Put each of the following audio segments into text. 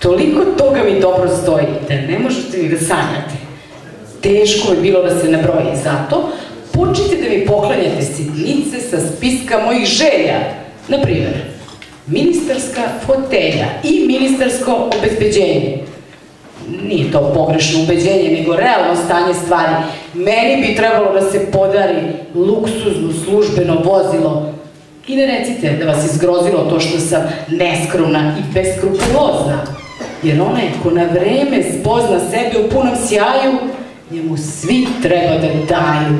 Toliko toga mi dobro stoji da ne možete ni da sanjate. Teško je bilo da se nabroji, zato počnite da mi poklanjate sitnice sa spiska mojih želja. Naprimjer, ministarska fotelja i ministarsko obezbeđenje. Nije to pogrešno ubeđenje, nego realno stanje stvari. Meni bi trebalo da se podari luksuzno službeno vozilo. I ne recite da vas izgrozilo to što sam neskromna i beskrupulozna. Jer onaj ko na vreme spozna sebe u punom sjaju, njemu svi treba da daju.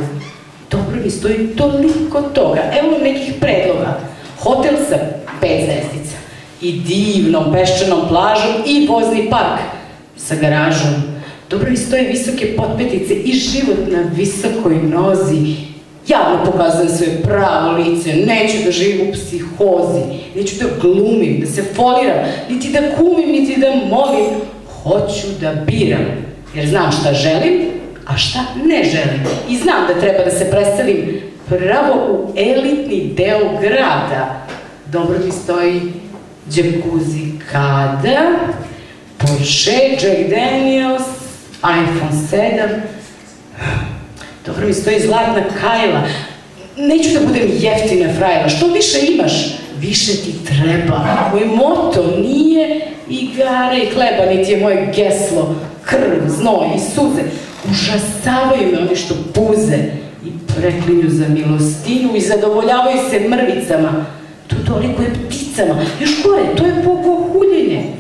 Dobro mi stoji toliko toga. Evo nekih predloga. Hotel sa pet zvezdica i divnom peščanom plažom i vozni park sa garažom. Dobro mi stoje visoke potpetice i život na visokoj nozi. Javno pokazujem svoje pravo lice, neću da živim u psihozi, neću da glumim, da se foliram, niti da kumim, niti da molim. Hoću da biram, jer znam šta želim, a šta ne želim. I znam da treba da se preselim pravo u elitni deo grada. Dobro mi stoji džekuzi kada, Porsche, Jack Daniels, iPhone 7, dobro mi stoji zlatna kajla, neću da budem jeftina frajla, što više imaš, više ti treba. Moj moto nije igara i hleba, niti je moje geslo, krv, znoj i suze. Užasavaju me oni što puze i preklinju za milostinu i zadovoljavaju se mrvicama. To toliko je pticama. Još gore, to je pogohuljenje.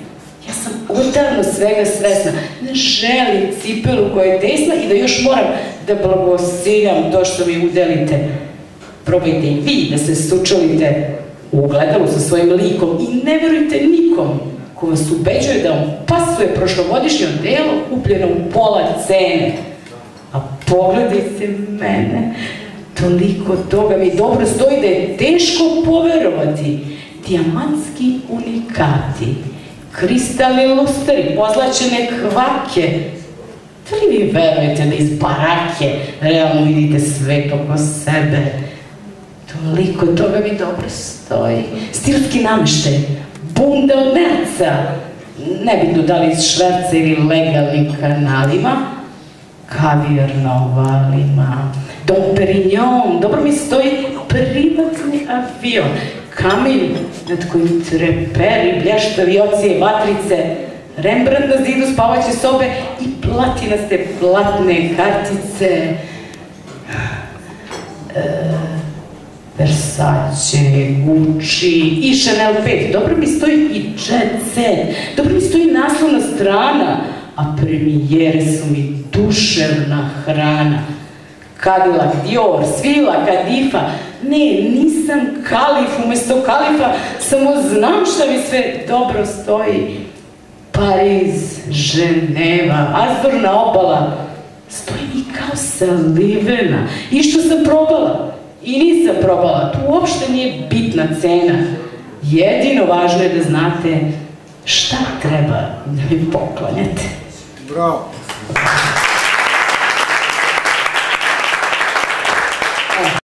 Ja sam odavno svega svesna. Ne želim cipelu koja je tesna i da još moram da blagosiljam to što mi udelite. Probajte i vi da se sučelite u ogledalu sa svojim likom i ne verujte nikom ko vas ubeđuje da vam pasuje prošlogodišnje delo kupljeno u pola cene. A pogledajte mene, toliko toga mi dobro stoji da je teško poverovati. Dijamantski unikati, kristalni lustri, pozlačene kvake. Da li vi verujete da iz barake realno vidite svet oko sebe? Toliko toga mi dobro stoji. Stilski nameštaj, bunda od nerca, nebitno da li iz šverca ili legalnim kanalima, kavijar na ovalima, Dom Perignon, dobro mi stoji privatni avion, kamen nad kojim treperi, blještavi ocije, vatrice, Rembrandt na zidu spavaće sobe i platinaste platne kartice. E, Versace, Gucci i Chanel 5. Dobro mi stoji i Jet Set. Dobro mi stoji naslovna strana, a premijere su mi duševna hrana. Cadillac, Dior, Svila, Kadifa. Ne, nisam kalif, umesto kalifa samo znam šta mi sve dobro stoji. Pariz, Ženeva, Azorna obala, stoji mi kao salivena. I što sam probala? I nisam probala, tu uopšte nije bitna cena. Jedino važno je da znate šta treba da mi poklanjate. Bravo.